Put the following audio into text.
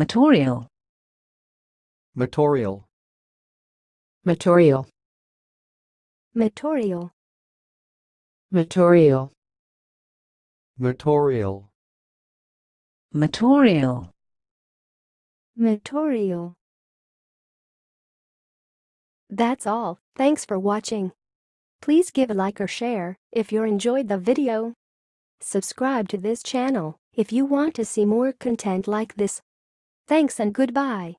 Motorial. Motorial. Motorial. Motorial. Motorial. Motorial. Motorial. Motorial. That's all. Thanks for watching. Please give a like or share if you enjoyed the video. Subscribe to this channel if you want to see more content like this. Thanks and goodbye.